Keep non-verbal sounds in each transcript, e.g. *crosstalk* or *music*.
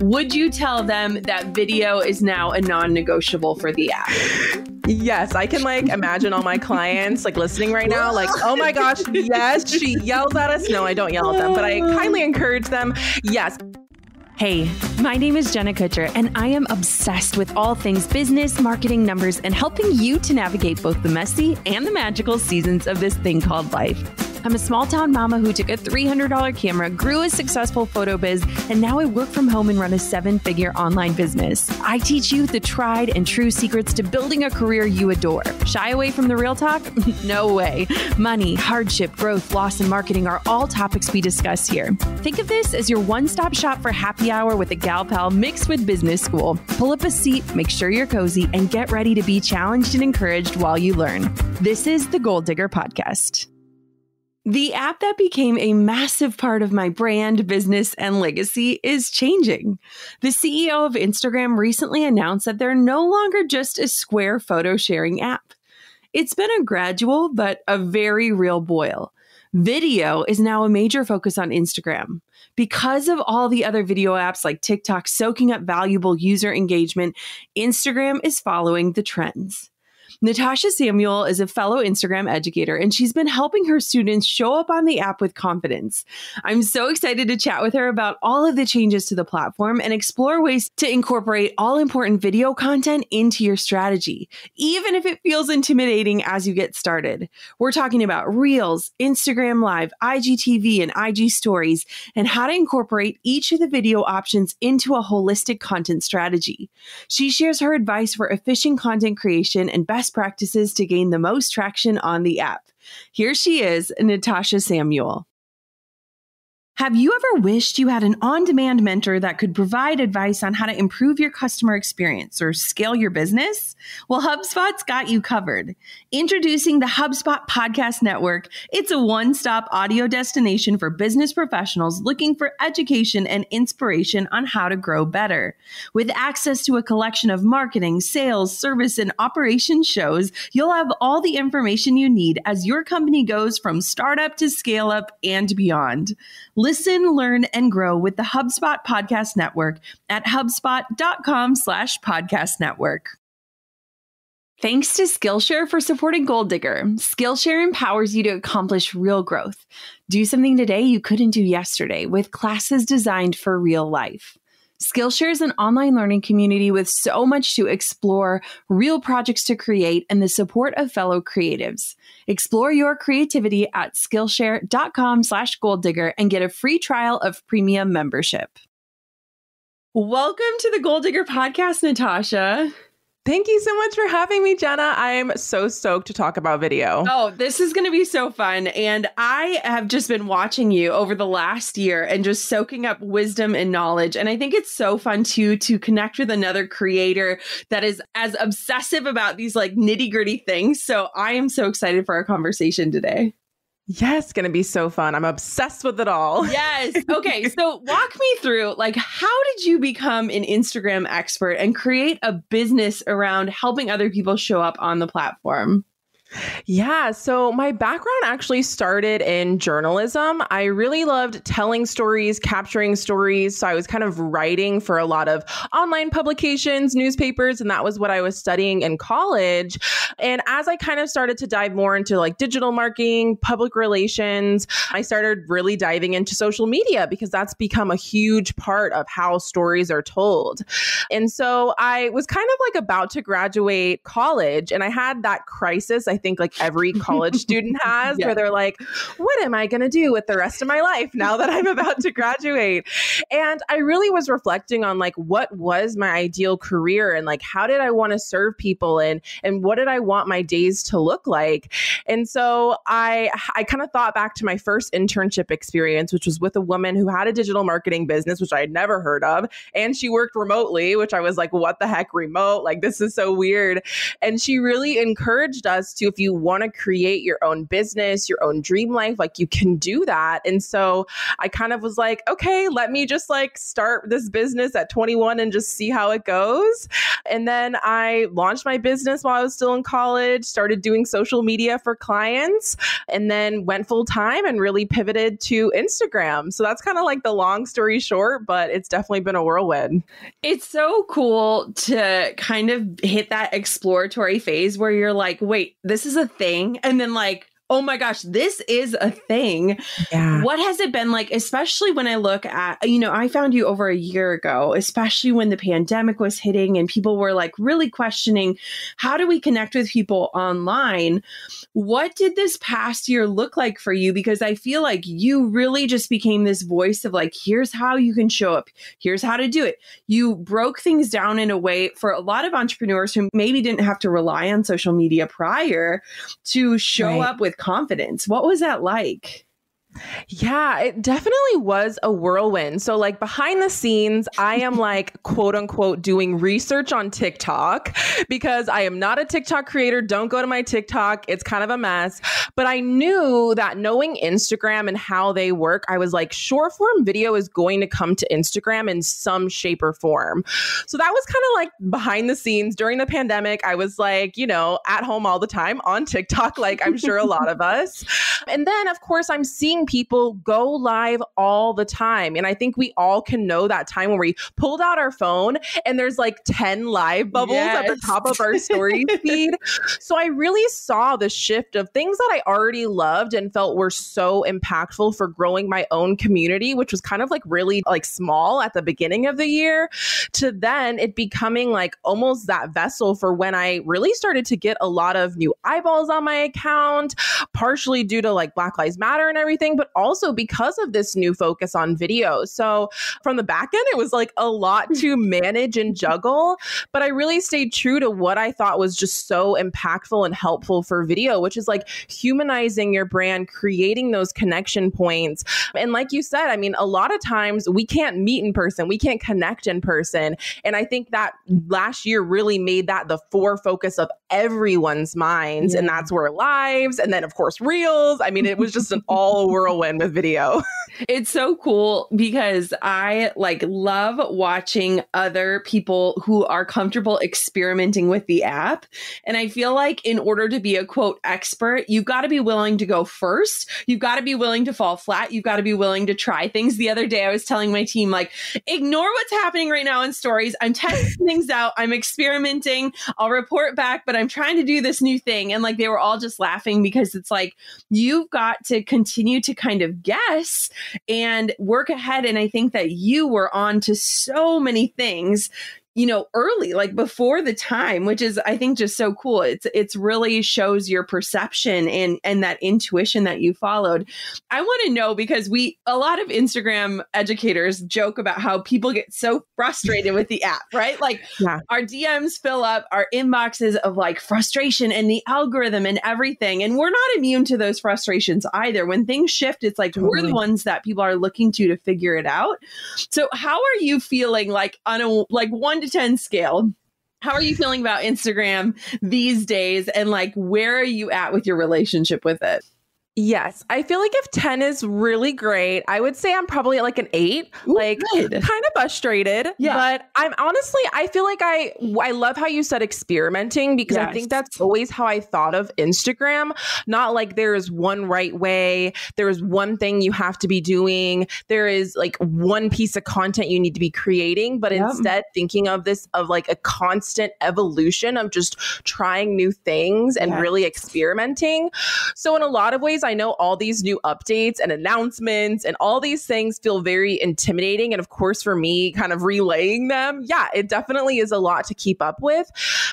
would you tell them that video is now a non negotiable for the app? Yes, I can like imagine all my clients like listening right now, like, oh my gosh, yes, she yells at us. No, I don't yell at them, but I kindly encourage them. Yes. Hey, my name is Jenna Kutcher, and I am obsessed with all things business, marketing, numbers, and helping you to navigate both the messy and the magical seasons of this thing called life. I'm a small town mama who took a $300 camera, grew a successful photo biz, and now I work from home and run a seven figure online business. I teach you the tried and true secrets to building a career you adore. Shy away from the real talk? *laughs* no way. Money, hardship, growth, loss, and marketing are all topics we discuss here. Think of this as your one stop shop for happy hour with a gal pal mixed with business school. Pull up a seat, make sure you're cozy, and get ready to be challenged and encouraged while you learn. This is the Goal Digger Podcast. The app that became a massive part of my brand, business, and legacy is changing. The CEO of Instagram recently announced that they're no longer just a square photo sharing app. It's been a gradual but a very real boil. Video is now a major focus on Instagram. Because of all the other video apps like TikTok soaking up valuable user engagement, Instagram is following the trends. Natasha Samuel is a fellow Instagram educator, and she's been helping her students show up on the app with confidence. I'm so excited to chat with her about all of the changes to the platform and explore ways to incorporate all important video content into your strategy, even if it feels intimidating as you get started. We're talking about Reels, Instagram Live, IGTV, and IG Stories, and how to incorporate each of the video options into a holistic content strategy. She shares her advice for efficient content creation and best practices to gain the most traction on the app. Here she is, Natasha Samuel. Have you ever wished you had an on demand mentor that could provide advice on how to improve your customer experience or scale your business? Well, HubSpot's got you covered. Introducing the HubSpot Podcast Network, it's a one stop audio destination for business professionals looking for education and inspiration on how to grow better. With access to a collection of marketing, sales, service, and operations shows, you'll have all the information you need as your company goes from startup to scale up and beyond. Learn, and grow with the HubSpot Podcast Network at HubSpot.com slash podcast network. Thanks to Skillshare for supporting Goal Digger. Skillshare empowers you to accomplish real growth. Do something today you couldn't do yesterday with classes designed for real life. Skillshare is an online learning community with so much to explore, real projects to create, and the support of fellow creatives. Explore your creativity at Skillshare.com slash goaldigger and get a free trial of premium membership. Welcome to the Goal Digger podcast, Natasha. Thank you so much for having me, Jenna. I'm so stoked to talk about video. Oh, this is going to be so fun. And I have just been watching you over the last year and just soaking up wisdom and knowledge. And I think it's so fun too to connect with another creator that is as obsessive about these like nitty gritty things. So I am so excited for our conversation today. Yes, going to be so fun. I'm obsessed with it all. *laughs* Yes. Okay. so walk me through like how did you become an Instagram expert and create a business around helping other people show up on the platform? Yeah. So my background actually started in journalism. I really loved telling stories, capturing stories. So I was kind of writing for a lot of online publications, newspapers, and that was what I was studying in college. And as I kind of started to dive more into like digital marketing, public relations, I started really diving into social media because that's become a huge part of how stories are told. And so I was kind of like about to graduate college and I had that crisis. I think like every college *laughs* student has, yeah. where they're like, what am I going to do with the rest of my life now that I'm about to graduate? And I really was reflecting on like what was my ideal career and like how did I want to serve people and and what did I want my days to look like? And so I I kind of thought back to my first internship experience, which was with a woman who had a digital marketing business, which I had never heard of, and she worked remotely, which I was like, what the heck, remote? Like this is so weird. And she really encouraged us to if you want to create your own business, your own dream life, like you can do that. And so I kind of was like, okay, let me just like start this business at 21 and just see how it goes. And then I launched my business while I was still in college, started doing social media for clients, and then went full time and really pivoted to Instagram. So that's kind of like the long story short, but it's definitely been a whirlwind. It's so cool to kind of hit that exploratory phase where you're like, wait, this is a thing. And then like, oh my gosh, this is a thing. Yeah. What has it been like, especially when I look at, you know, I found you over a year ago, especially when the pandemic was hitting and people were like really questioning how do we connect with people online? What did this past year look like for you? Because I feel like you really just became this voice of like, here's how you can show up, here's how to do it. You broke things down in a way for a lot of entrepreneurs who maybe didn't have to rely on social media prior to show right. up with confidence. What was that like? Yeah, it definitely was a whirlwind. So, like behind the scenes, I am *laughs* like quote unquote doing research on TikTok because I am not a TikTok creator. Don't go to my TikTok, it's kind of a mess. But I knew that knowing Instagram and how they work, I was like, short form video is going to come to Instagram in some shape or form. So, that was kind of like behind the scenes during the pandemic. I was like, you know, at home all the time on TikTok, like I'm sure a lot of *laughs* us. And then, of course, I'm seeing people go live all the time. And I think we all can know that time when we pulled out our phone and there's like 10 live bubbles yes. at the top of our story *laughs* feed. So I really saw the shift of things that I already loved and felt were so impactful for growing my own community, which was kind of like really like small at the beginning of the year, to then it becoming like almost that vessel for when I really started to get a lot of new eyeballs on my account, partially due to like Black Lives Matter and everything but also because of this new focus on video. So from the back end, it was like a lot hmm. to manage and juggle. But I really stayed true to what I thought was just so impactful and helpful for video, which is like humanizing your brand, creating those connection points. And like you said, I mean, a lot of times we can't meet in person, we can't connect in person. And I think that last year really made that the fore focus of everyone's minds. Yeah. And that's where lives and then, of course, reels. I mean, it was just an all *laughs* whirlwind with video. *laughs* it's so cool because I like love watching other people who are comfortable experimenting with the app. And I feel like in order to be a quote expert, you've got to be willing to go first. You've got to be willing to fall flat. You've got to be willing to try things. The other day, I was telling my team, like, ignore what's happening right now in stories. I'm testing *laughs* things out. I'm experimenting. I'll report back, but I'm trying to do this new thing. And like, they were all just laughing because it's like, you've got to continue to kind of guess and work ahead. And I think that you were on to so many things you know early like before the time which is i think just so cool. It's it's really shows your perception and and that intuition that you followed. I want to know because we a lot of instagram educators joke about how people get so frustrated with the app right? Like *laughs* yeah. our dms fill up our inboxes of like frustration and the algorithm and everything and we're not immune to those frustrations either. When things shift it's like totally. we're the ones that people are looking to to figure it out. So how are you feeling like on a like one to 10 scale, how are you feeling about Instagram these days? And like, where are you at with your relationship with it? Yes. I feel like if 10 is really great, I would say I'm probably at like an eight, Ooh, like good. kind of frustrated. Yeah. But I'm honestly, I feel like I, I love how you said experimenting because yes. I think that's always how I thought of Instagram. Not like there is one right way, there is one thing you have to be doing, there is like one piece of content you need to be creating, but yep. instead thinking of this of like a constant evolution of just trying new things and yes. really experimenting. So in a lot of ways, I know all these new updates and announcements and all these things feel very intimidating. And of course, for me, kind of relaying them, yeah, it definitely is a lot to keep up with.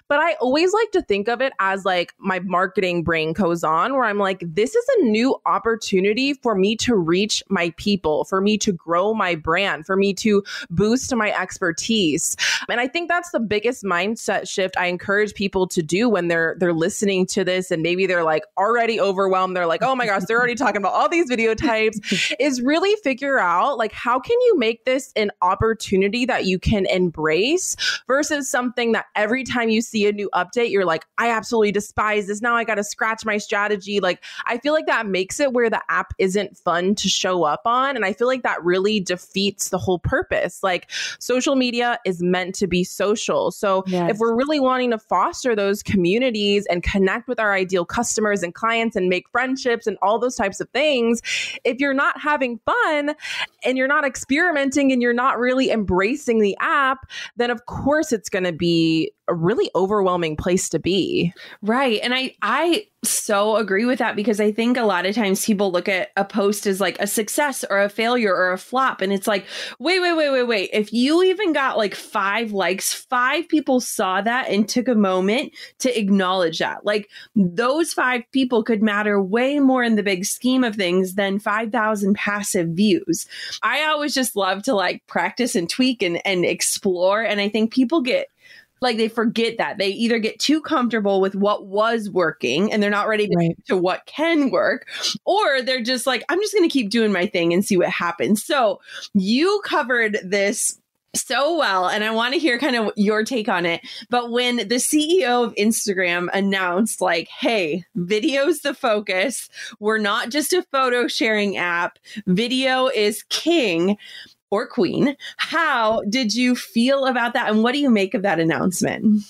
But I always like to think of it as like my marketing brain goes on, where I'm like, this is a new opportunity for me to reach my people, for me to grow my brand, for me to boost my expertise. And I think that's the biggest mindset shift I encourage people to do when they're they're listening to this and maybe they're like already overwhelmed. They're like, oh my gosh, they're already talking about all these video types, *laughs* is really figure out like how can you make this an opportunity that you can embrace versus something that every time you see a new update, you're like, I absolutely despise this. Now I got to scratch my strategy. Like, I feel like that makes it where the app isn't fun to show up on. And I feel like that really defeats the whole purpose. Like, social media is meant to be social. So, yes. if we're really wanting to foster those communities and connect with our ideal customers and clients and make friendships and all those types of things, if you're not having fun and you're not experimenting and you're not really embracing the app, then of course it's going to be a really overwhelming place to be. Right. And I I so agree with that because I think a lot of times people look at a post as like a success or a failure or a flop and it's like, "Wait, wait, wait, wait, wait. If you even got like 5 likes, 5 people saw that and took a moment to acknowledge that. Like those 5 people could matter way more in the big scheme of things than 5,000 passive views. I always just love to like practice and tweak and and explore and I think people get like they forget that. They either get too comfortable with what was working and they're not ready to, right. to what can work or they're just like i'm just going to keep doing my thing and see what happens. So you covered this so well and i want to hear kind of your take on it. But when the ceo of instagram announced like hey video's the focus. We're not just a photo sharing app. Video is king or queen. How did you feel about that? And what do you make of that announcement?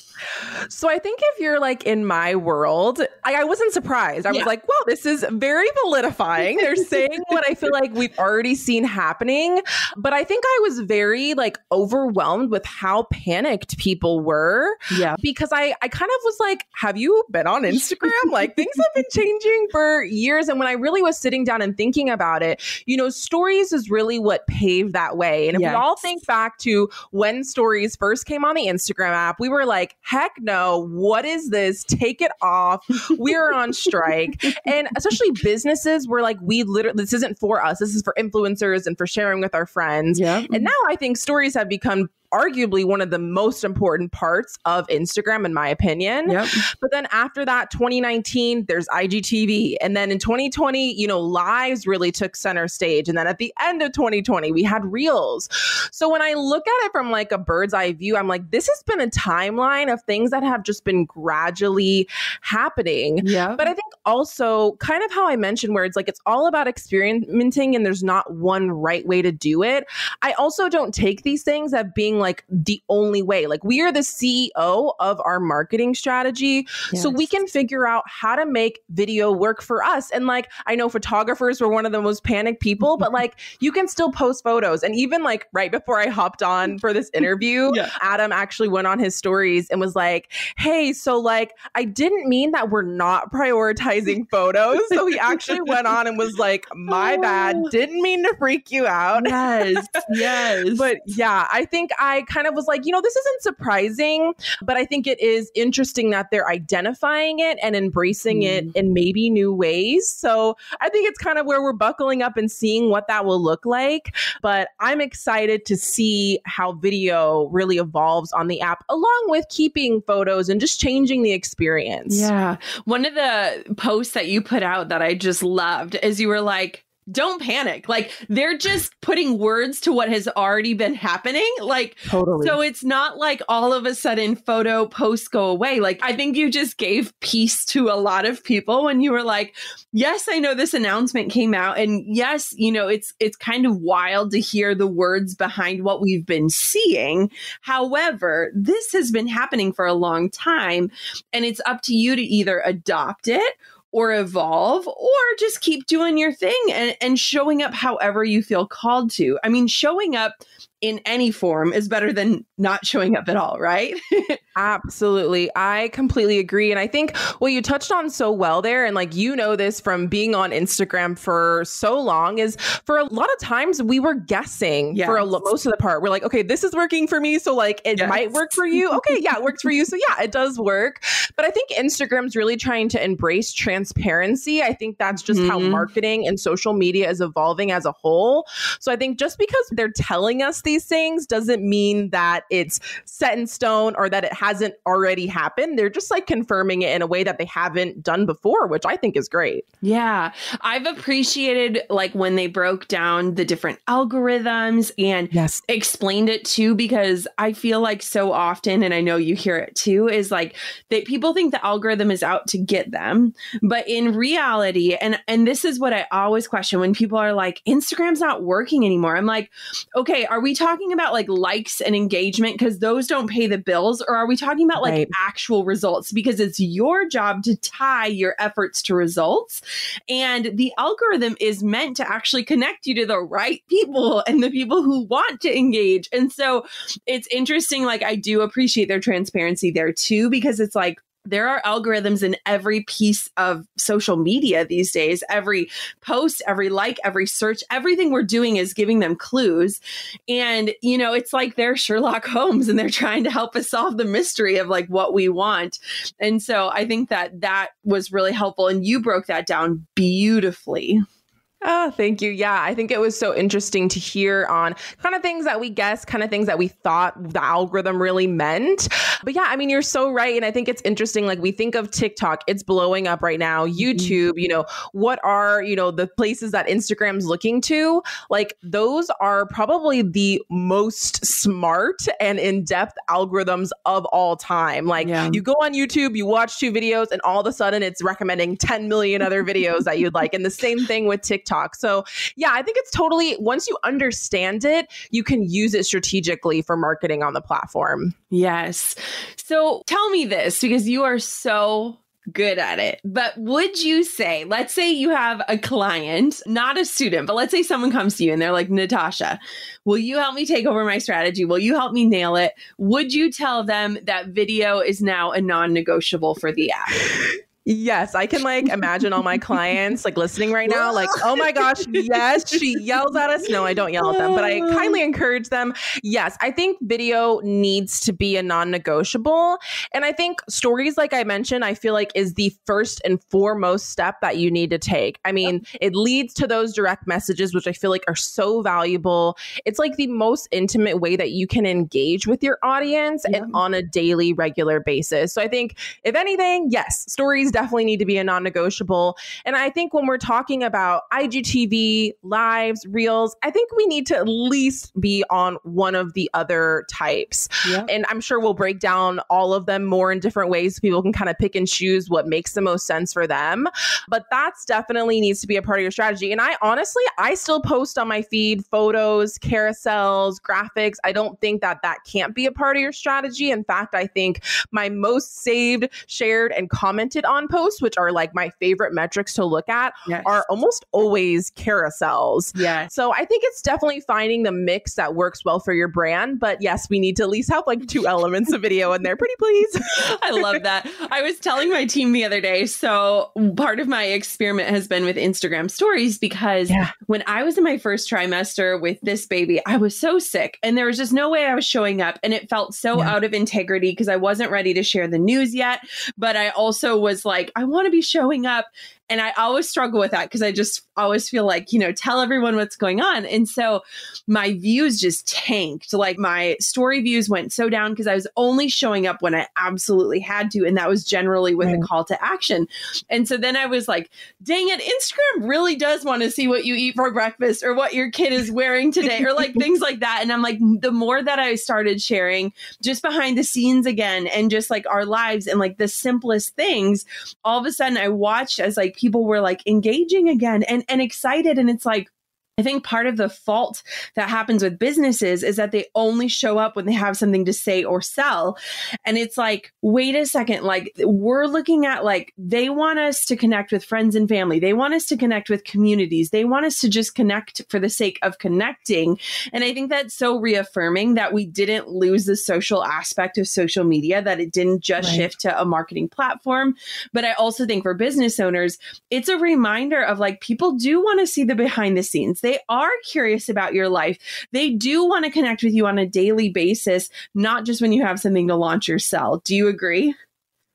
So I think if you're like in my world, I, I wasn't surprised. I yeah. was like, well, this is very validifying. They're saying what I feel like we've already seen happening. But I think I was very like overwhelmed with how panicked people were. Yeah. Because I, I kind of was like, have you been on Instagram? like things have been changing for years. And when I really was sitting down and thinking about it, you know, stories is really what paved that way. And if yes. we all think back to when stories first came on the Instagram app, we were like, heck no, what is this? Take it off. We're on strike. *laughs* And especially businesses were like, we literally, this isn't for us. This is for influencers and for sharing with our friends. Yeah. And now I think stories have become arguably one of the most important parts of Instagram, in my opinion. Yep. But then after that, 2019, there's IGTV. And then in 2020, you know, lives really took center stage. And then at the end of 2020, we had reels. So when I look at it from like a bird's eye view, I'm like, this has been a timeline of things that have just been gradually happening. Yeah. But I think also kind of how I mentioned, where it's like it's all about experimenting and there's not one right way to do it. I also don't take these things as being like the only way. Like we are the CEO of our marketing strategy. Yes. So we can figure out how to make video work for us. And like I know photographers were one of the most panicked people, but like *laughs* you can still post photos. And even like right before I hopped on for this interview, *laughs* yeah. Adam actually went on his stories and was like, Hey, so like I didn't mean that we're not prioritizing *laughs* photos. So he actually went on and was like, My bad. Didn't mean to freak you out. Yes. Yes. but yeah, I think I I kind of was like, you know, this isn't surprising, but I think it is interesting that they're identifying it and embracing mm. it in maybe new ways. So I think it's kind of where we're buckling up and seeing what that will look like. But I'm excited to see how video really evolves on the app, along with keeping photos and just changing the experience. Yeah. One of the posts that you put out that I just loved is you were like, don't panic. Like they're just putting words to what has already been happening. Like totally. So it's not like all of a sudden photo posts go away. Like I think you just gave peace to a lot of people when you were like, yes, I know this announcement came out and yes, you know, it's it's kind of wild to hear the words behind what we've been seeing. However, this has been happening for a long time and it's up to you to either adopt it or evolve or just keep doing your thing and, and showing up however you feel called to. I mean, showing up in any form is better than not showing up at all, right? *laughs* Absolutely. I completely agree. And I think what you touched on so well there, and like you know this from being on Instagram for so long, is for a lot of times we were guessing yes. for a, most of the part. We're like, okay, this is working for me. So like it yes. might work for you. Okay, yeah, it works for you. So yeah, it does work. But I think Instagram's really trying to embrace transparency. I think that's just mm-hmm. how marketing and social media is evolving as a whole. So I think just because they're telling us these things doesn't mean that it's set in stone or that it hasn't already happened. They're just like confirming it in a way that they haven't done before, which I think is great. Yeah. I've appreciated like when they broke down the different algorithms and yes. explained it too, because I feel like so often, and I know you hear it too, is like that people think the algorithm is out to get them. But in reality, and and this is what I always question when people are like, Instagram's not working anymore. I'm like, okay, are we talking about like likes and engagement? Because those don't pay the bills, or are we talking about like right. actual results? Because it's your job to tie your efforts to results. And the algorithm is meant to actually connect you to the right people and the people who want to engage. And so it's interesting. Like, I do appreciate their transparency there too, because it's like, there are algorithms in every piece of social media these days. Every post, every like, every search, everything we're doing is giving them clues. And, you know, it's like they're Sherlock Holmes and they're trying to help us solve the mystery of like what we want. And so I think that that was really helpful. And you broke that down beautifully. Oh, thank you. Yeah, I think it was so interesting to hear on kind of things that we guessed, kind of things that we thought the algorithm really meant. But yeah, I mean, you're so right. And I think it's interesting. Like, we think of TikTok, it's blowing up right now, mm-hmm. YouTube, you know, what are, you know, the places that Instagram's looking to? Like, those are probably the most smart and in depth algorithms of all time. Like, yeah. you go on YouTube, you watch two videos, and all of a sudden it's recommending 10 million other videos that you'd like. And the same thing with TikTok. TikTok. So, yeah, I think it's totally, once you understand it, you can use it strategically for marketing on the platform. Yes. So, tell me this because you are so good at it. But would you say, let's say you have a client, not a student, but let's say someone comes to you and they're like, Natasha, will you help me take over my strategy? Will you help me nail it? Would you tell them that video is now a non negotiable for the app? Yes, I can like imagine all my clients like listening right now, like, oh my gosh, yes, she yells at us. No, I don't yell at them, but I kindly *laughs* encourage them. Yes, I think video needs to be a non negotiable. And I think stories, like I mentioned, I feel like is the first and foremost step that you need to take. I mean, it leads to those direct messages, which I feel like are so valuable. It's like the most intimate way that you can engage with your audience yeah. and on a daily, regular basis. So I think, if anything, yes, stories definitely need to be a non negotiable. And I think when we're talking about IGTV, lives, reels, I think we need to at least be on one of the other types. Yeah. And I'm sure we'll break down all of them more in different ways so people can kind of pick and choose what makes the most sense for them. But that's definitely needs to be a part of your strategy. And I honestly, I still post on my feed photos, carousels, graphics. I don't think that that can't be a part of your strategy. In fact, I think my most saved, shared, and commented on posts, which are like my favorite metrics to look at, yes. are almost always carousels. Yeah. So I think it's definitely finding the mix that works well for your brand. But yes, we need to at least have like two *laughs* elements of video in there. Pretty please. *laughs* I love that. I was telling my team the other day. So part of my experiment has been with Instagram stories because yeah. when I was in my first trimester with this baby, I was so sick and there was just no way I was showing up. And it felt so yeah. out of integrity because I wasn't ready to share the news yet. But I also was like, like, I want to be showing up and I always struggle with that because I just always feel like, you know, tell everyone what's going on. And so my views just tanked. Like my story views went so down because I was only showing up when I absolutely had to. And that was generally with right. a call to action. And so then I was like, dang it, Instagram really does want to see what you eat for breakfast or what your kid is wearing today or like things like that. And I'm like, the more that I started sharing just behind the scenes again and just like our lives and like the simplest things, all of a sudden I watched as like people were like engaging again and, and excited. And it's like, I think part of the fault that happens with businesses is that they only show up when they have something to say or sell. And it's like, wait a second, like we're looking at like they want us to connect with friends and family. They want us to connect with communities. They want us to just connect for the sake of connecting. And I think that's so reaffirming that we didn't lose the social aspect of social media, that it didn't just right. shift to a marketing platform. But I also think for business owners, it's a reminder of like people do want to see the behind the scenes they are curious about your life. They do want to connect with you on a daily basis, not just when you have something to launch or sell. Do you agree?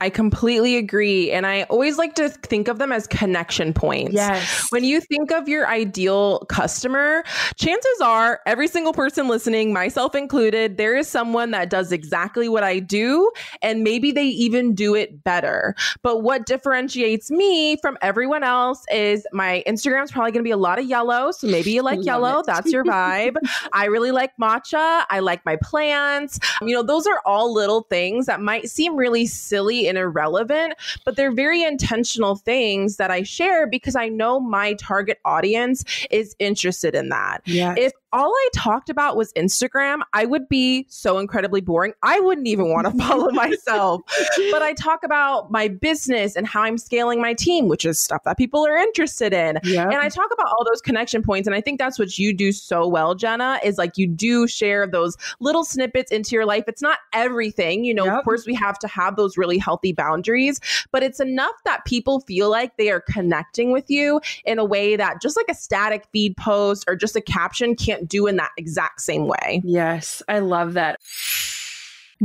I completely agree. And I always like to think of them as connection points. Yes. When you think of your ideal customer, chances are every single person listening, myself included, there is someone that does exactly what I do. And maybe they even do it better. But what differentiates me from everyone else is my Instagram's probably going to be a lot of yellow. So maybe you like *laughs* yellow. That's your vibe. *laughs* I really like matcha. I like my plants. You know, those are all little things that might seem really silly and irrelevant, but they're very intentional things that I share because I know my target audience is interested in that. Yeah. If all I talked about was Instagram, I would be so incredibly boring. I wouldn't even want to *laughs* follow myself. But I talk about my business and how I'm scaling my team, which is stuff that people are interested in. Yep. And I talk about all those connection points. And I think that's what you do so well, Jenna, is like you do share those little snippets into your life. It's not everything. You know, yep. of course, we have to have those really healthy boundaries, but it's enough that people feel like they are connecting with you in a way that just like a static feed post or just a caption can't do in that exact same way. Yes, I love that.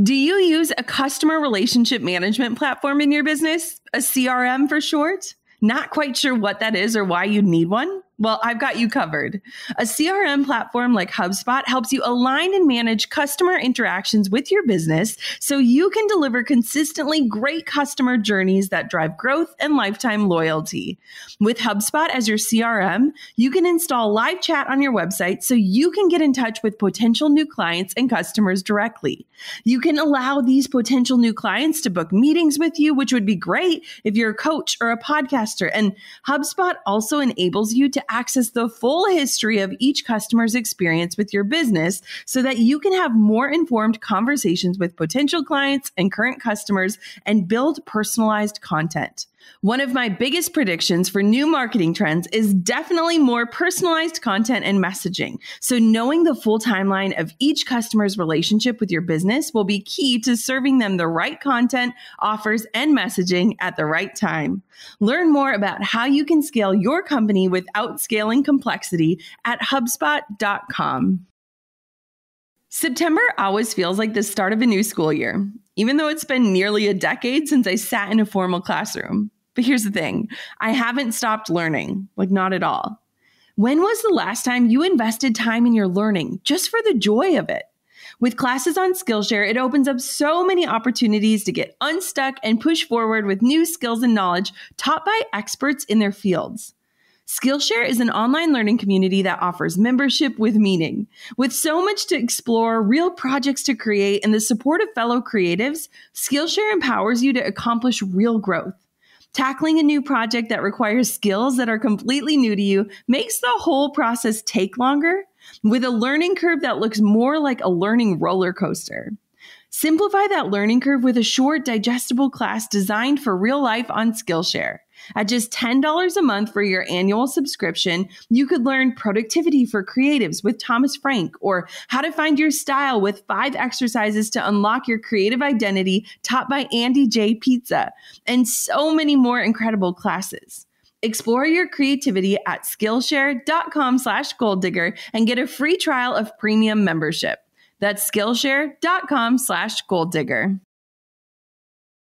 Do you use a customer relationship management platform in your business? A CRM for short? Not quite sure what that is or why you'd need one? Well, I've got you covered. A CRM platform like HubSpot helps you align and manage customer interactions with your business so you can deliver consistently great customer journeys that drive growth and lifetime loyalty. With HubSpot as your CRM, you can install live chat on your website so you can get in touch with potential new clients and customers directly. You can allow these potential new clients to book meetings with you, which would be great if you're a coach or a podcaster. And HubSpot also enables you to access the full history of each customer's experience with your business so that you can have more informed conversations with potential clients and current customers and build personalized content. One of my biggest predictions for new marketing trends is definitely more personalized content and messaging. So, knowing the full timeline of each customer's relationship with your business will be key to serving them the right content, offers, and messaging at the right time. Learn more about how you can scale your company without scaling complexity at HubSpot.com. September always feels like the start of a new school year, even though it's been nearly a decade since I sat in a formal classroom. But here's the thing I haven't stopped learning, like, not at all. When was the last time you invested time in your learning just for the joy of it? With classes on Skillshare, it opens up so many opportunities to get unstuck and push forward with new skills and knowledge taught by experts in their fields. Skillshare is an online learning community that offers membership with meaning. With so much to explore, real projects to create, and the support of fellow creatives, Skillshare empowers you to accomplish real growth. Tackling a new project that requires skills that are completely new to you makes the whole process take longer with a learning curve that looks more like a learning roller coaster. Simplify that learning curve with a short, digestible class designed for real life on Skillshare. At just $10 a month for your annual subscription, you could learn productivity for creatives with Thomas Frank or how to find your style with five exercises to unlock your creative identity taught by Andy J. Pizza, and so many more incredible classes. Explore your creativity at Skillshare.com slash goal digger and get a free trial of premium membership. That's Skillshare.com slash goal digger.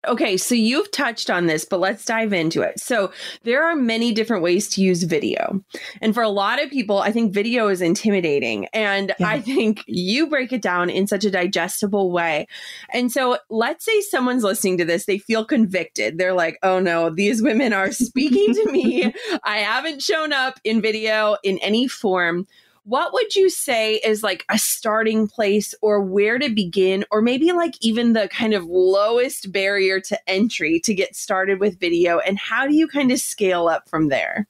Okay, so you've touched on this, but let's dive into it. So, there are many different ways to use video. And for a lot of people, I think video is intimidating. And yeah. I think you break it down in such a digestible way. And so, let's say someone's listening to this, they feel convicted. They're like, oh no, these women are speaking to me. *laughs* I haven't shown up in video in any form what would you say is like a starting place or where to begin, or maybe like even the kind of lowest barrier to entry to get started with video? And how do you kind of scale up from there?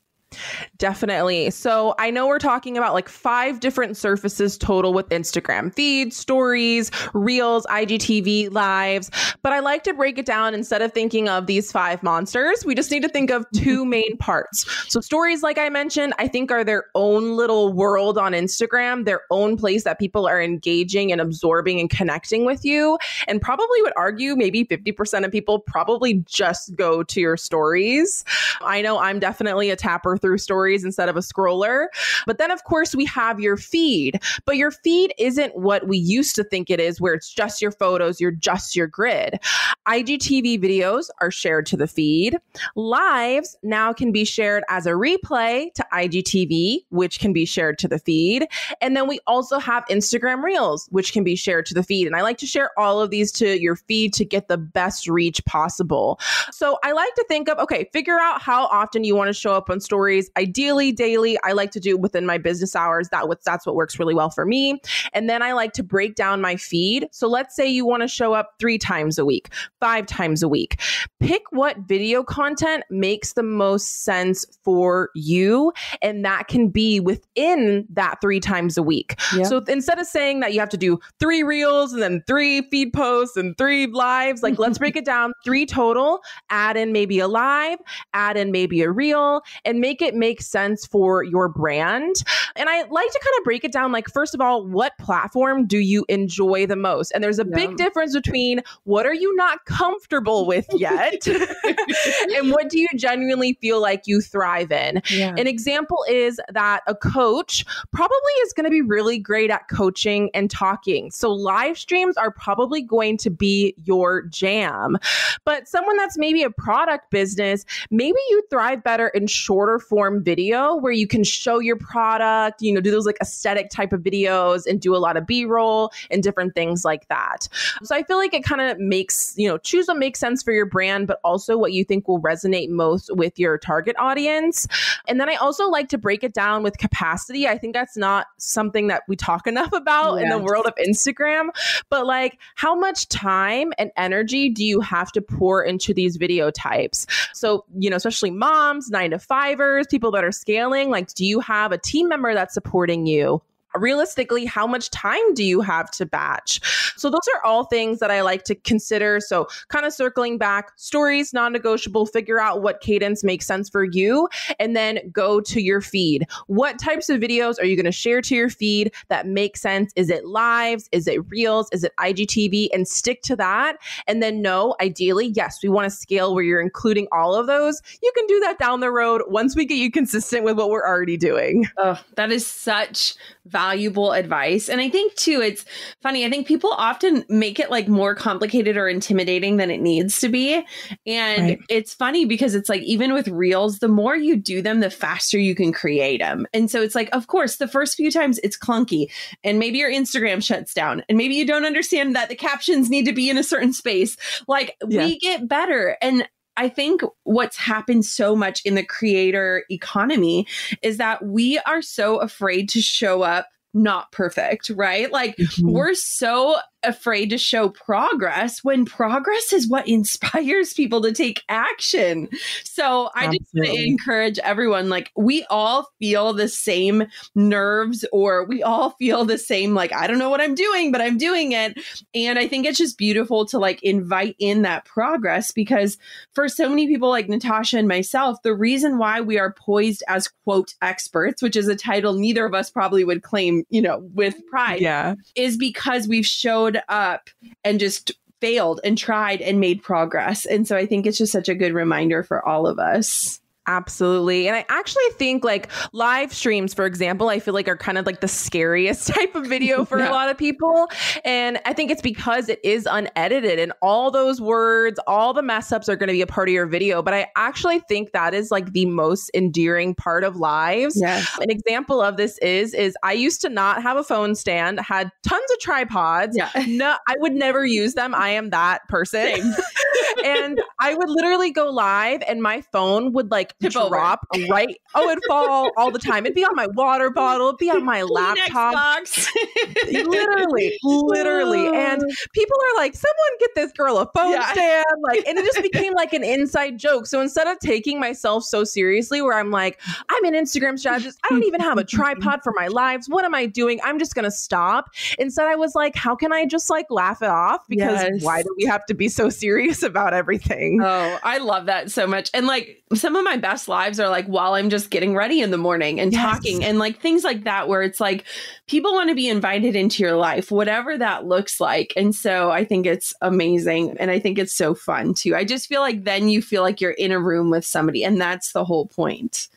Definitely. So I know we're talking about like five different surfaces total with Instagram feeds, stories, reels, IGTV, lives. But I like to break it down instead of thinking of these five monsters. We just need to think of two *laughs* main parts. So stories, like I mentioned, I think are their own little world on Instagram, their own place that people are engaging and absorbing and connecting with you. And probably would argue maybe 50% of people probably just go to your stories. I know I'm definitely a tapper through stories instead of a scroller. But then, of course, we have your feed. But your feed isn't what we used to think it is, where it's just your photos, you're just your grid. IGTV videos are shared to the feed. Lives now can be shared as a replay to IGTV, which can be shared to the feed. And then we also have Instagram Reels, which can be shared to the feed. And I like to share all of these to your feed to get the best reach possible. So I like to think of, okay, figure out how often you want to show up on stories. Ideally, daily. I like to do within my business hours. That that's what works really well for me. And then I like to break down my feed. So let's say you want to show up three times a week, five times a week. Pick what video content makes the most sense for you. And that can be within that three times a week. Yeah. So instead of saying that you have to do three reels and then three feed posts and three lives, like let's break it down three total, add in maybe a live, add in maybe a reel, and make it make sense for your brand. And I like to kind of break it down like, first of all, what platform do you enjoy the most? And there's a yeah. big difference between what are you not comfortable with yet *laughs* and what do you genuinely feel like you thrive in. Yeah. An example is that a coach probably is going to be really great at coaching and talking. So live streams are probably going to be your jam. But someone that's maybe a product business, maybe you thrive better in shorter form video where you can show your product, you know, do those like aesthetic type of videos and do a lot of B-roll and different things like that. So I feel like it kind of makes, you know, choose what makes sense for your brand, but also what you think will resonate most with your target audience. And then I also like to break it down with capacity. I think that's not something that we talk *laughs* enough about in the world of Instagram, but like how much time and energy do you have to pour into these video types? So, you know, especially moms, nine to fivers, people that are scaling, like, do you have a team member that's supporting you? Realistically, how much time do you have to batch? So, those are all things that I like to consider. So, kind of circling back, stories, non negotiable, figure out what cadence makes sense for you, and then go to your feed. What types of videos are you going to share to your feed that make sense? Is it lives? Is it reels? Is it IGTV? And stick to that. And then, no, ideally, yes, we want to scale where you're including all of those. You can do that down the road once we get you consistent with what we're already doing. Oh, that is such valuable advice. And I think too, it's funny. I think people often make it like more complicated or intimidating than it needs to be. And right. it's funny because it's like, even with reels, the more you do them, the faster you can create them. And so it's like, of course, the first few times it's clunky and maybe your Instagram shuts down and maybe you don't understand that the captions need to be in a certain space. Like yeah. we get better. And I think what's happened so much in the creator economy is that we are so afraid to show up not perfect, right? Like mm-hmm. we're so afraid to show progress when progress is what *laughs* inspires people to take action. So I Absolutely. just want to encourage everyone like we all feel the same nerves or we all feel the same like I don't know what I'm doing but I'm doing it and I think it's just beautiful to like invite in that progress because for so many people like Natasha and myself the reason why we are poised as quote experts which is a title neither of us probably would claim, you know, with pride yeah. is because we've showed showed up and just failed and tried and made progress. And so I think it's just such a good reminder for all of us. Absolutely. And I actually think like live streams, for example, I feel like are kind of like the scariest *laughs* type of video for yeah. a lot of people. And I think it's because it is unedited and all those words, all the mess ups are going to be a part of your video. But I actually think that is like the most endearing part of lives. Yes. An example of this is, is I used to not have a phone stand, had tons of tripods. Yeah. *laughs* No, I would never use them. I am that person. *laughs* and I would literally go live and my phone would like Tip drop over. right. Oh, it'd fall all the time. It'd be on my water bottle. It'd be on my *laughs* laptop. literally, literally. *laughs* And people are like, "Someone get this girl a phone yeah. stand!" Like, and it just *laughs* became like an inside joke. So instead of taking myself so seriously, where I'm like, "I'm an Instagram strategist. I don't even have a tripod for my lives. What am I doing? I'm just gonna stop." Instead, I was like, "How can I just like laugh it off? Because yes. why do we have to be so serious about everything?" Oh, I love that so much. And like some of my best lives are like while I'm just getting ready in the morning and yes. talking and like things like that, where it's like people want to be invited into your life, whatever that looks like. And so I think it's amazing. And I think it's so fun too. I just feel like then you feel like you're in a room with somebody, and that's the whole point.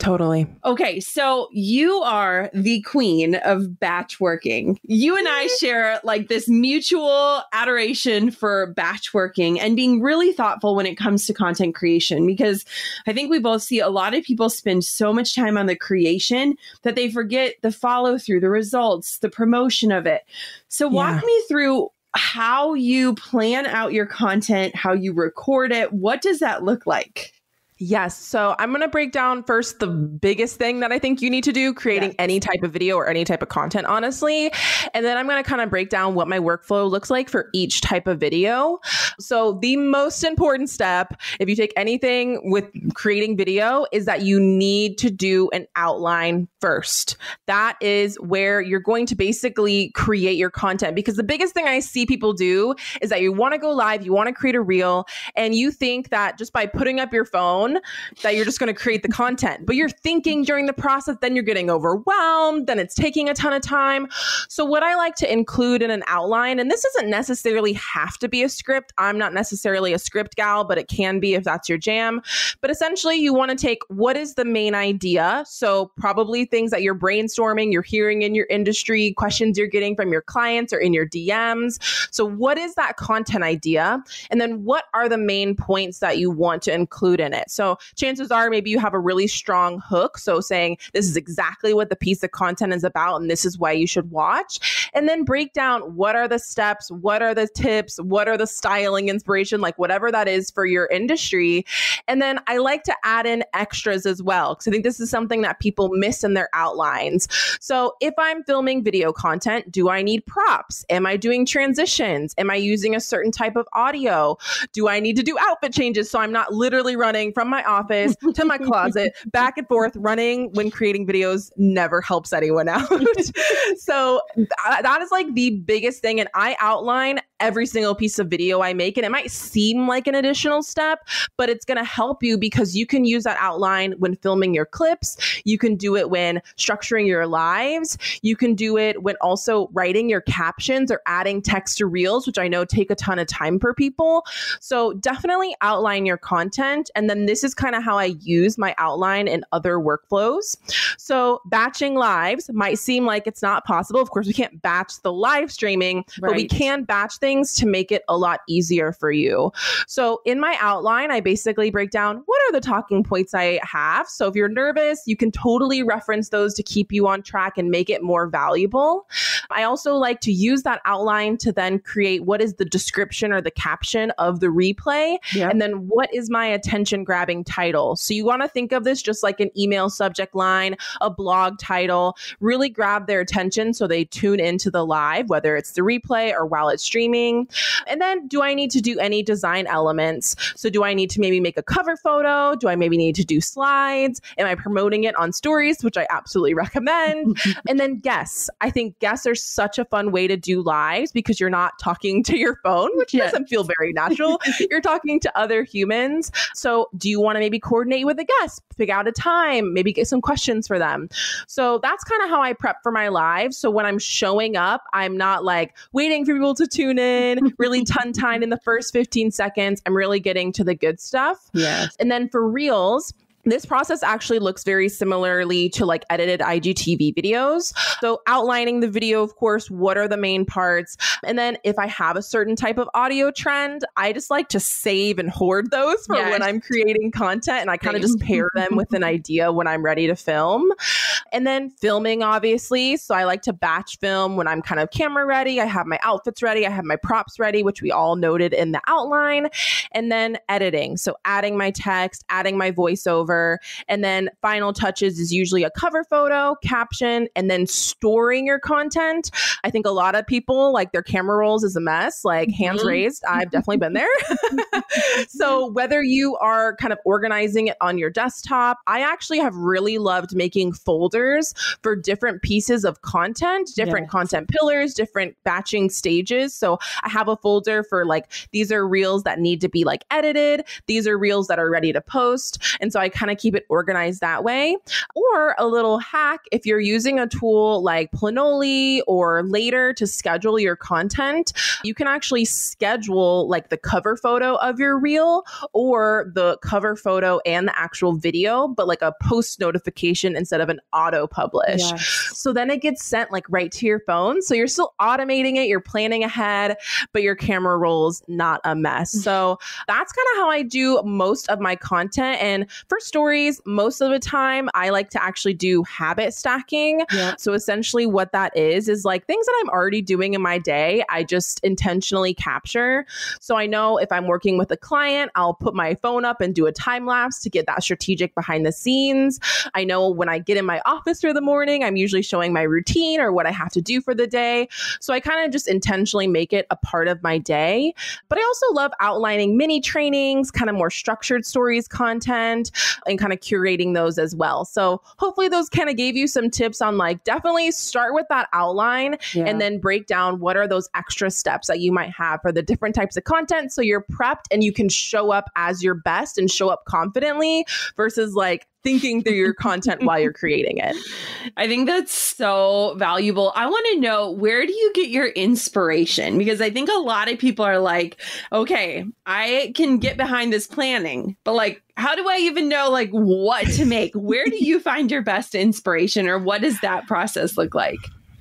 Totally. Okay, so you are the queen of batch working. You and I share like this mutual adoration for batch working and being really thoughtful when it comes to content creation because I think we both see a lot of people spend so much time on the creation that they forget the follow through, the results, the promotion of it. So, walk yeah. me through how you plan out your content, how you record it. What does that look like? Yes. So I'm going to break down first the biggest thing that I think you need to do creating yes. any type of video or any type of content, honestly. And then I'm going to kind of break down what my workflow looks like for each type of video. So the most important step, if you take anything with creating video, is that you need to do an outline first. That is where you're going to basically create your content because the biggest thing I see people do is that you want to go live, you want to create a reel, and you think that just by putting up your phone, that you're just going to create the content, but you're thinking during the process, then you're getting overwhelmed, then it's taking a ton of time. So, what I like to include in an outline, and this doesn't necessarily have to be a script, I'm not necessarily a script gal, but it can be if that's your jam. But essentially, you want to take what is the main idea? So, probably things that you're brainstorming, you're hearing in your industry, questions you're getting from your clients or in your DMs. So, what is that content idea? And then, what are the main points that you want to include in it? So, so chances are maybe you have a really strong hook. So saying this is exactly what the piece of content is about and this is why you should watch. And then break down what are the steps, what are the tips, what are the styling inspiration, like whatever that is for your industry. And then I like to add in extras as well. Cause I think this is something that people miss in their outlines. So if I'm filming video content, do I need props? Am I doing transitions? Am I using a certain type of audio? Do I need to do outfit changes so I'm not literally running from my office to my closet, *laughs* back and forth, running when creating videos never helps anyone out. *laughs* so th- that is like the biggest thing. And I outline every single piece of video I make. And it might seem like an additional step, but it's going to help you because you can use that outline when filming your clips. You can do it when structuring your lives. You can do it when also writing your captions or adding text to reels, which I know take a ton of time for people. So definitely outline your content. And then this is kind of how I use my outline in other workflows. So batching lives might seem like it's not possible. Of course, we can't batch the live streaming, right. but we can batch things things to make it a lot easier for you. So in my outline, I basically break down what are the talking points I have. So if you're nervous, you can totally reference those to keep you on track and make it more valuable. I also like to use that outline to then create what is the description or the caption of the replay. Yeah. And then what is my attention grabbing title? So you want to think of this just like an email subject line, a blog title, really grab their attention so they tune into the live, whether it's the replay or while it's streaming and then do I need to do any design elements? So do I need to maybe make a cover photo? Do I maybe need to do slides? Am I promoting it on stories, which I absolutely *laughs* recommend? and then guests. I think guests are such a fun way to do lives because you're not talking to your phone, which yes. doesn't feel very natural. *laughs* you're talking to other humans. So do you want to maybe coordinate with a guest, pick out a time, maybe get some questions for them? So that's kind of how I prep for my lives. So when I'm showing up, I'm not like waiting for people to tune in in, really *laughs* tongue time in the first 15 seconds. I'm really getting to the good stuff. Yes. And then for reels, this process actually looks very similarly to like edited IGTV videos. So, outlining the video, of course, what are the main parts? And then, if I have a certain type of audio trend, I just like to save and hoard those for yes. when I'm creating content. And I kind of just pair them with an *laughs* idea when I'm ready to film. And then, filming, obviously. So, I like to batch film when I'm kind of camera ready. I have my outfits ready. I have my props ready, which we all noted in the outline. And then, editing. So, adding my text, adding my voiceover over. And then final touches is usually a cover photo, caption, and then storing your content. I think a lot of people like their camera rolls is a mess, like hands mm-hmm. raised. I've definitely been there. *laughs* *laughs* so whether you are kind of organizing it on your desktop, I actually have really loved making folders for different pieces of content, different yes. content pillars, different batching stages. So I have a folder for like these are reels that need to be like edited, these are reels that are ready to post. And so I kind of keep it organized that way. Or a little hack if you're using a tool like Planoly or Later to schedule your content, you can actually schedule like the cover photo of your reel or the cover photo and the actual video, but like a post notification instead of an auto publish. Yes. So then it gets sent like right to your phone. So you're still automating it, you're planning ahead, but your camera rolls not a mess. Mm. So that's kind of how I do most of my content. And for stories, most of the time, I like to actually do habit stacking. Yeah. So essentially, what that is, is like things that I'm already doing in my day, I just intentionally capture. So I know if I'm working with a client, I'll put my phone up and do a time lapse to get that strategic behind the scenes. I know when I get in my office for the morning, I'm usually showing my routine or what I have to do for the day. So I kind of just intentionally make it a part of my day. But I also love outlining mini trainings, kind of more structured stories content, and kind of curating those as well. So hopefully those kind of gave you some tips on like definitely start with that outline yeah. and then break down what are those extra steps that you might have for the different types of content so you're prepped and you can show up as your best and show up confidently versus like thinking through your content while you're *laughs* creating it. I think that's so valuable. I want to know where do you get your inspiration? Because I think a lot of people are like, okay, I can get behind this planning, but like, how do I even know like what to make? Where do you *laughs* find your best inspiration or what does that process look like?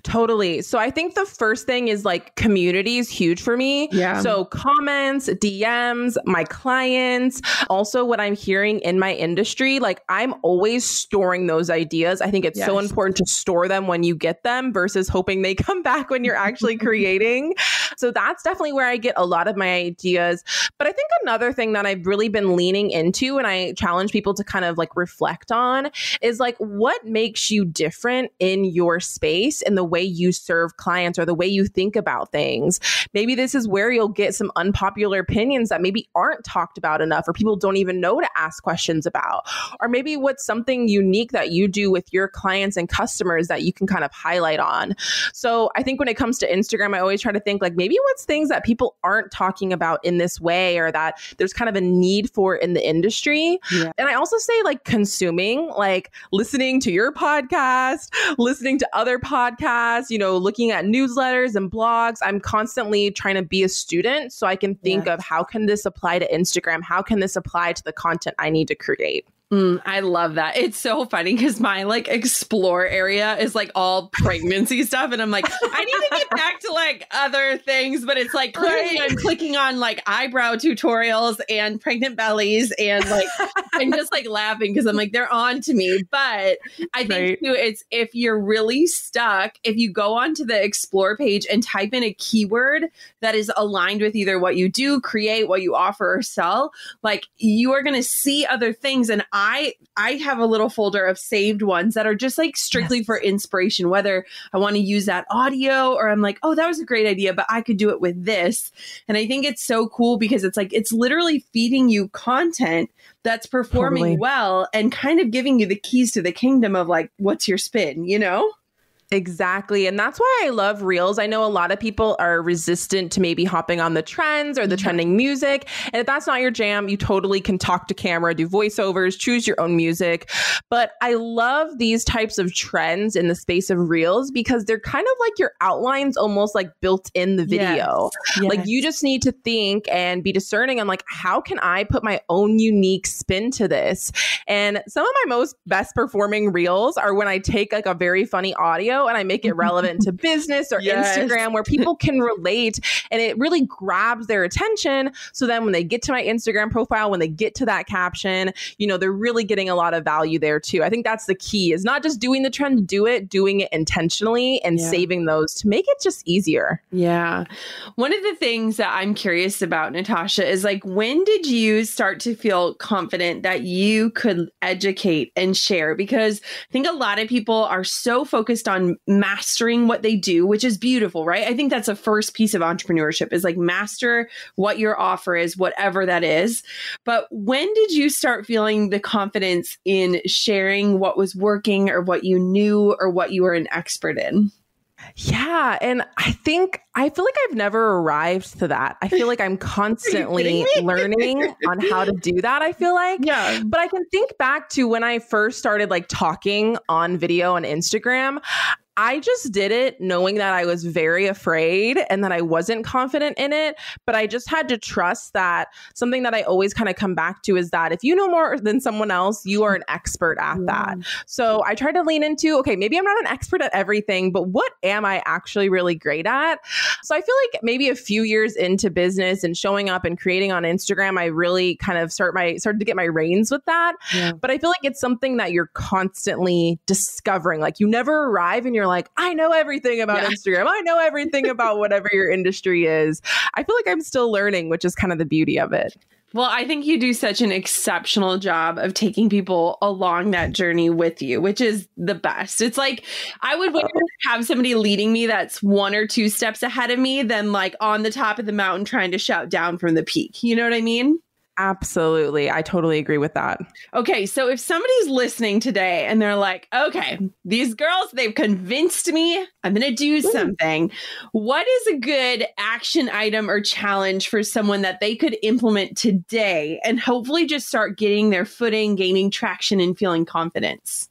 Totally. So I think the first thing is like community is huge for me. Yeah. So comments, DMs, my clients, also what I'm hearing in my industry, like I'm always storing those ideas. I think it's yes. so important to store them when you get them versus hoping they *laughs* come back when you're actually *laughs* creating. So that's definitely where I get a lot of my ideas. But I think another thing that I've really been leaning into and I challenge people to kind of like reflect on is like what makes you different in your space in the way you serve clients or the way you think about things. Maybe this is where you'll get some unpopular opinions that maybe aren't talked about enough or people don't even know to ask questions about. Or maybe what's something unique that you do with your clients and customers that you can kind of highlight on. So I think when it comes to Instagram, I always try to think like maybe what's things that people aren't talking about in this way or that there's kind of a need for in the industry. Yeah. And I also say like consuming, like listening to your podcast, listening to other podcasts podcasts, you know, looking at newsletters and blogs. I'm constantly trying to be a student so I can think of how can this apply to Instagram? How can this apply to the content I need to create? Mm, I love that. It's so funny because my like explore area is like all pregnancy *laughs* stuff. And I'm like, I need to get back like other things, but it's like clearly right. I'm clicking on like eyebrow tutorials and pregnant bellies and like *laughs* I'm just like laughing because I'm like, they're on to me. But I think right. too, it's if you're really stuck, if you go onto the explore page and type in a keyword that is aligned with either what you do, create, what you offer or sell, like you are gonna see other things and I I have a little folder of saved ones that are just like strictly yes. for inspiration, whether I want to use that audio or I'm like, oh, that was a great idea, but I could do it with this. And I think it's so cool because it's like it's literally feeding you content that's performing totally. well and kind of giving you the keys to the kingdom of like, what's your spin, you know? Exactly. And that's why I love reels. I know a lot of people are resistant to maybe hopping on the trends or the mm-hmm. trending music. And if that's not your jam, you totally can talk to camera, do voiceovers, choose your own music. But I love these types of trends in the space of reels because they're kind of like your outlines almost like built in the video. Yes. Like you just need to think and be discerning on like, how can I put my own unique spin to this? And some of my most best performing reels are when I take like a very funny audio and I make it relevant to *laughs* business or yes. Instagram where people can relate and it really grabs their attention. So then when they get to my Instagram profile, when they get to that caption, you know, they're really getting a lot of value there too. I think that's the key is not just doing the trend, do it, doing it intentionally and yeah. saving those to make it just easier. Yeah. One of the things that I'm curious about, Natasha, is like when did you start to feel confident that you could educate and share? Because I think a lot of people are so focused on mastering what they do, which is beautiful, right? I think that's a first piece of entrepreneurship is like master what your offer is, whatever that is. But when did you start feeling the confidence in sharing what was working or what you knew or what you were an expert in? Yeah. And I think, I feel like I've never arrived to that. I feel like I'm *laughs* constantly learning on how to do that. I feel like. Yeah. But I can think back to when I first started like talking on video on Instagram. I just did it knowing that I was very afraid and that I wasn't confident in it. But I just had to trust that something that I always kind of come back to is that if you know more than someone else, you are an expert at yeah. that. So I try to lean into okay, maybe I'm not an expert at everything, but what am I actually really great at? So I feel like maybe a few years into business and showing up and creating on Instagram, I really kind of start my started to get my reins with that. Yeah. But I feel like it's something that you're constantly discovering. Like you never arrive and you're like, I know everything about yeah. Instagram. I know everything *laughs* about whatever your industry is. I feel like I'm still learning, which is kind of the beauty of it. Well, I think you do such an exceptional job of taking people along that journey with you, which is the best. It's like I would oh. rather have somebody leading me that's one or two steps ahead of me than like on the top of the mountain trying to shout down from the peak. You know what I mean? Absolutely. I totally agree with that. Okay. So if somebody's listening today and they're like, okay, these girls, they've convinced me I'm going to do something. What is a good action item or challenge for someone that they could implement today and hopefully just start getting their footing, gaining traction, and feeling confidence?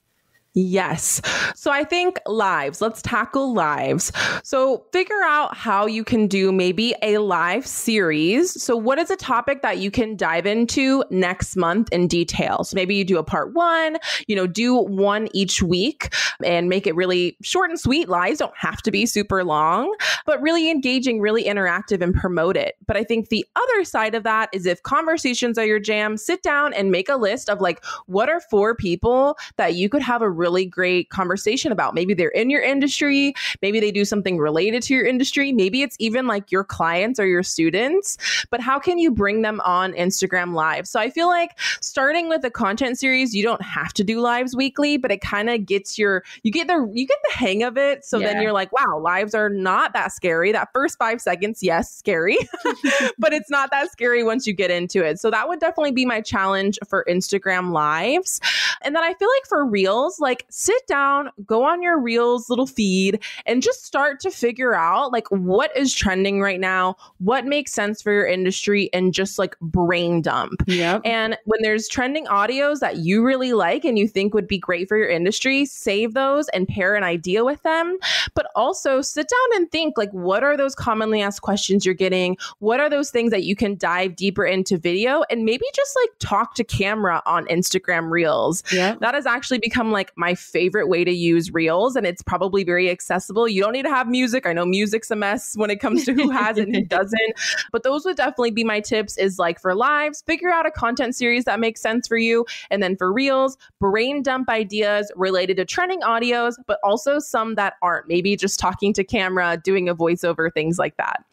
Yes. So I think lives, let's tackle lives. So figure out how you can do maybe a live series. So, what is a topic that you can dive into next month in detail? So, maybe you do a part one, you know, do one each week and make it really short and sweet. Lives don't have to be super long, but really engaging, really interactive and promote it. But I think the other side of that is if conversations are your jam, sit down and make a list of like, what are four people that you could have a really really great conversation about. Maybe they're in your industry, maybe they do something related to your industry, maybe it's even like your clients or your students, but how can you bring them on Instagram Live? So I feel like starting with a content series, you don't have to do lives weekly, but it kind of gets your you get the you get the hang of it. So yeah. then you're like, wow, lives are not that scary. That first 5 seconds, yes, scary. *laughs* *laughs* but it's not that scary once you get into it. So that would definitely be my challenge for Instagram lives. And then I feel like for reels, like sit down, go on your Reels little feed, and just start to figure out like what is trending right now, what makes sense for your industry, and just like brain dump. Yeah. And when there's trending audios that you really like and you think would be great for your industry, save those and pair an idea with them. But also sit down and think like what are those commonly asked questions you're getting? What are those things that you can dive deeper into video and maybe just like talk to camera on Instagram Reels. Yeah. That has actually become like my favorite way to use Reels, and it's probably very accessible. You don't need to have music. I know music's a mess when it comes to who has it and who *laughs* doesn't, but those would definitely be my tips. Is like for lives, figure out a content series that makes sense for you, and then for Reels, brain dump ideas related to trending audios, but also some that aren't. Maybe just talking to camera, doing a voiceover, things like that.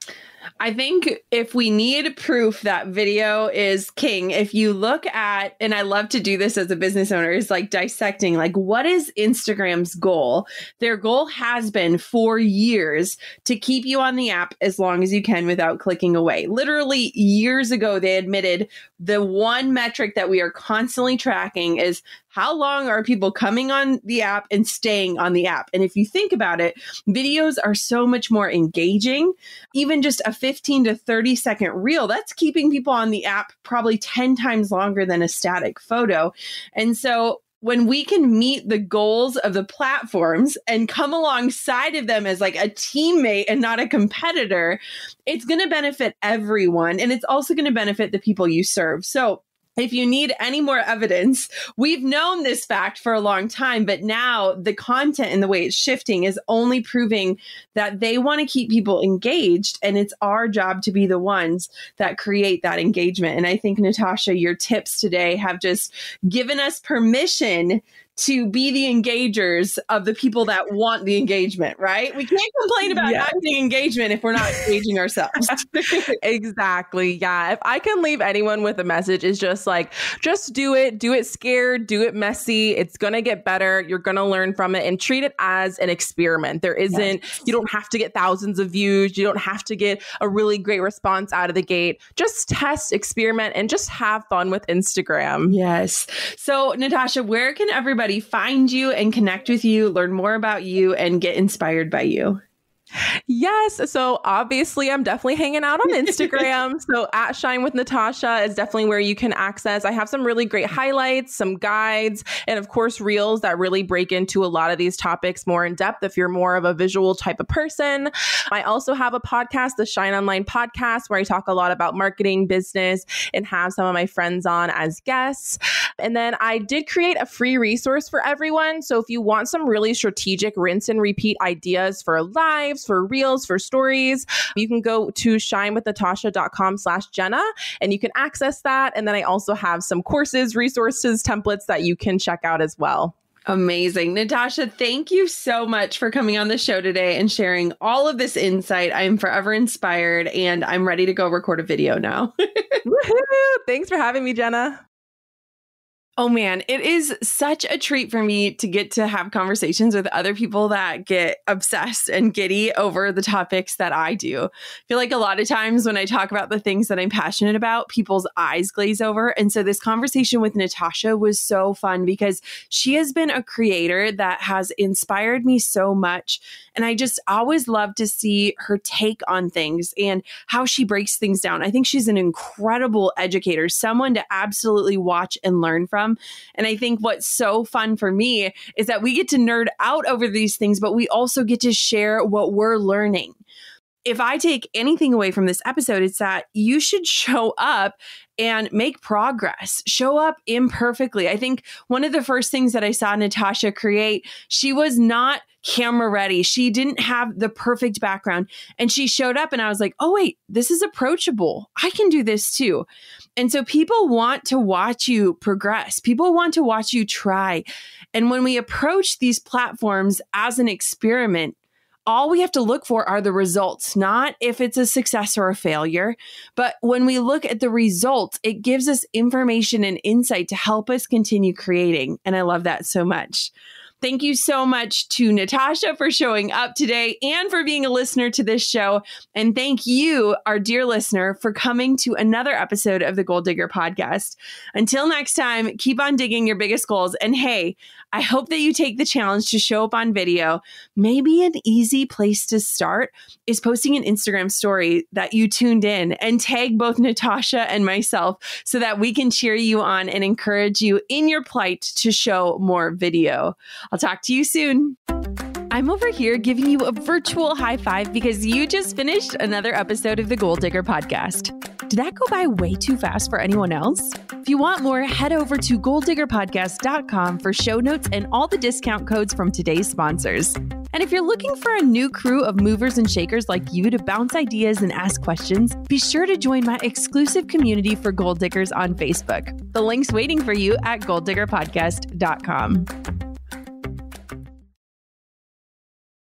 I think if we need proof that video is king, if you look at, and I love to do this as a business owner, is like dissecting, like, what is Instagram's goal? Their goal has been for years to keep you on the app as long as you can without clicking away. Literally, years ago, they admitted the one metric that we are constantly tracking is how long are people coming on the app and staying on the app? And if you think about it, videos are so much more engaging. Even just a 15 to 30 second reel, that's keeping people on the app probably 10 times longer than a static photo. And so when we can meet the goals of the platforms and come alongside of them as like a teammate and not a competitor, it's going to benefit everyone. And it's also going to benefit the people you serve. So if you need any more evidence, we've known this fact for a long time, but now the content and the way it's shifting is only proving that they want to keep people engaged. And it's our job to be the ones that create that engagement. And I think, Natasha, your tips today have just given us permission to be the engagers of the people that want the engagement, right? We can't complain about yes. not getting engagement if we're not engaging ourselves. *laughs* exactly. Yeah. If I can leave anyone with a message, is just like, just do it, do it scared, do it messy. It's going to get better. You're going to learn from it and treat it as an experiment. There isn't, yes. you don't have to get thousands of views. You don't have to get a really great response out of the gate. Just test, experiment, and just have fun with Instagram. Yes. So, Natasha, where can everybody everybody find you and connect with you, learn more about you, and get inspired by you? Yes. So obviously, I'm definitely hanging out on Instagram. *laughs* so at Shine with Natasha is definitely where you can access. I have some really great highlights, some guides, and of course, reels that really break into a lot of these topics more in depth if you're more of a visual type of person. I also have a podcast, the Shine Online podcast, where I talk a lot about marketing, business, and have some of my friends on as guests. And then I did create a free resource for everyone. So if you want some really strategic rinse and repeat ideas for lives, for reels, for stories. You can go to shinewithnatasha.com slash Jenna and you can access that. And then I also have some courses, resources, templates that you can check out as well. Amazing. Natasha, thank you so much for coming on the show today and sharing all of this insight. I am forever inspired and I'm ready to go record a video now. *laughs* Thanks for having me, Jenna. Oh man, it is such a treat for me to get to have conversations with other people that get obsessed and giddy over the topics that I do. I feel like a lot of times when I talk about the things that I'm passionate about, people's eyes glaze over. And so this conversation with Natasha was so fun because she has been a creator that has inspired me so much. And I just always love to see her take on things and how she breaks things down. I think she's an incredible educator, someone to absolutely watch and learn from from. And I think what's so fun for me is that we get to nerd out over these things, but we also get to share what we're learning if I take anything away from this episode, it's that you should show up and make progress, show up imperfectly. I think one of the first things that I saw Natasha create, she was not camera ready. She didn't have the perfect background. And she showed up, and I was like, oh, wait, this is approachable. I can do this too. And so people want to watch you progress, people want to watch you try. And when we approach these platforms as an experiment, all we have to look for are the results, not if it's a success or a failure. But when we look at the results, it gives us information and insight to help us continue creating. And I love that so much. Thank you so much to Natasha for showing up today and for being a listener to this show. And thank you, our dear listener, for coming to another episode of the Goal Digger podcast. Until next time, keep on digging your biggest goals. And hey, I hope that you take the challenge to show up on video. Maybe an easy place to start is posting an Instagram story that you tuned in and tag both Natasha and myself so that we can cheer you on and encourage you in your plight to show more video. I'll talk to you soon. I'm over here giving you a virtual high five because you just finished another episode of the Goal Digger podcast. Did that go by way too fast for anyone else? If you want more, head over to goaldiggerpodcast.com for show notes and all the discount codes from today's sponsors. And if you're looking for a new crew of movers and shakers like you to bounce ideas and ask questions, be sure to join my exclusive community for goal diggers on Facebook. The link's waiting for you at goaldiggerpodcast.com.